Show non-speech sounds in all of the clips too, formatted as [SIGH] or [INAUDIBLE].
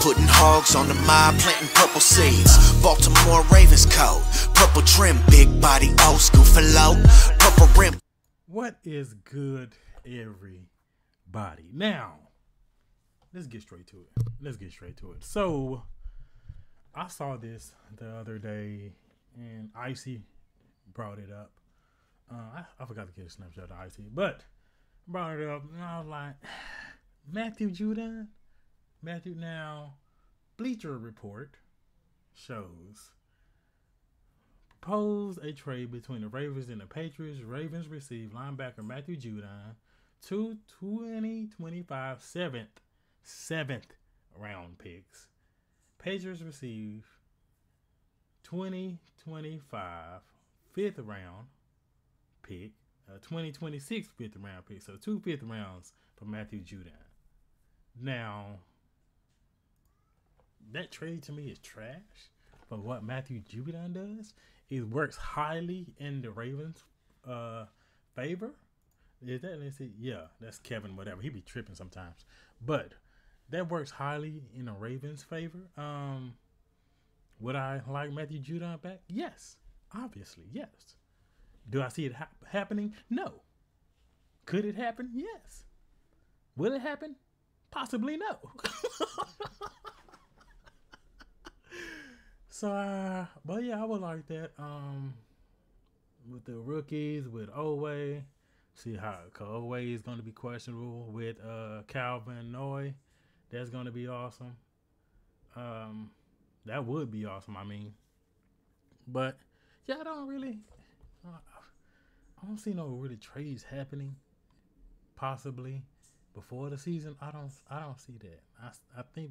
Putting hogs on the mob, planting purple seeds. Baltimore Ravens coat, purple trim, big body, old school for low, purple rim. What is good, everybody? Now, let's get straight to it. Let's get straight to it. So, I saw this the other day, and Icy brought it up. Uh, I, I forgot to get a snapshot of Icy, but brought it up, and I was like, [SIGHS] Matthew Judon? Matthew, now, Bleacher Report shows proposed a trade between the Ravens and the Patriots. Ravens received linebacker Matthew Judon, two 2025 seventh, seventh round picks. Patriots receive 2025 fifth round pick, uh, a 2026 fifth round pick. So two fifth rounds for Matthew Judon. Now, that trade to me is trash. But what Matthew Judon does, it works highly in the Ravens' uh, favor. Is that let's see? Yeah, that's Kevin. Whatever he be tripping sometimes, but that works highly in the Ravens' favor. Um, would I like Matthew Judon back? Yes, obviously, yes. Do I see it ha- happening? No. Could it happen? Yes. Will it happen? Possibly no. [LAUGHS] so, uh, but yeah, I would like that. Um, with the rookies, with Oweh, see how Oweh is going to be questionable with uh Kyle Van Noy. That's going to be awesome. Um, that would be awesome. I mean, but yeah, I don't really. Uh, I don't see no really trades happening. Possibly before the season. I don't. I don't see that. I, I think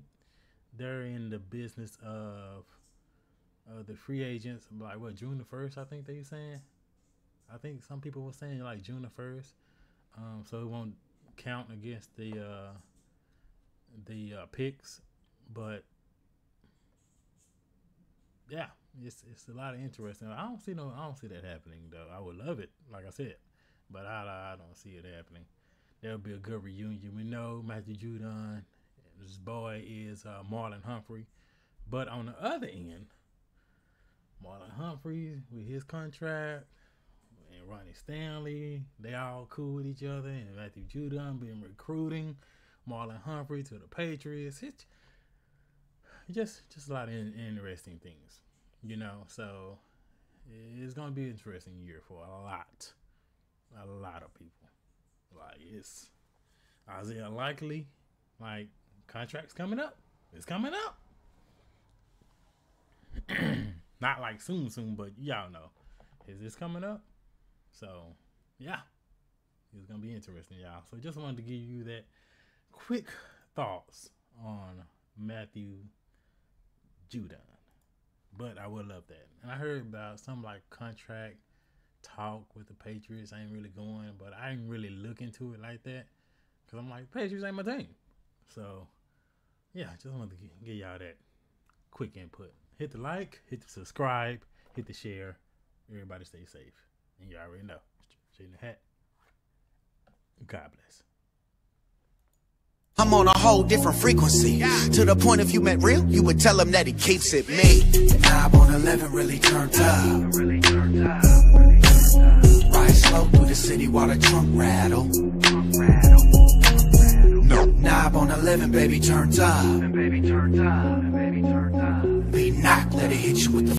they're in the business of uh, the free agents. Like what June the first? I think they saying. I think some people were saying like June the first. Um, so it won't count against the uh, the uh, picks, but yeah, it's it's a lot of interesting. I don't see no, I don't see that happening though. I would love it, like I said, but I I don't see it happening. There'll be a good reunion. We know Matthew Judon, his boy is uh, Marlon Humphrey, but on the other end, Marlon Humphreys with his contract and Ronnie Stanley, they all cool with each other, and Matthew Judon been recruiting Marlon Humphrey to the Patriots. It's just just a lot of in, interesting things, you know. So it's gonna be an interesting year for a lot, a lot of people. Like it's Isaiah Likely, like contracts coming up. It's coming up. [CLEARS THROAT] Not like soon, soon, but y'all know. Is this coming up? So yeah, it's gonna be interesting, y'all. So I just wanted to give you that quick thoughts on Matthew Judon. But I would love that. And I heard about some like contract talk with the Patriots. I ain't really going, but I ain't really look into it like that. Cause I'm like, Patriots ain't my team. So yeah, just wanted to give y'all that quick input. Hit the like, hit the subscribe, hit the share. Everybody stay safe. And you already know. Straight in the hat. God bless. I'm on a whole different frequency. To the point if you met real, you would tell him that he keeps it me. The knob on 11 really turned up. Ride slow through the city while the trunk rattle. 11, baby, turns up. Be knocked, let it hit you with the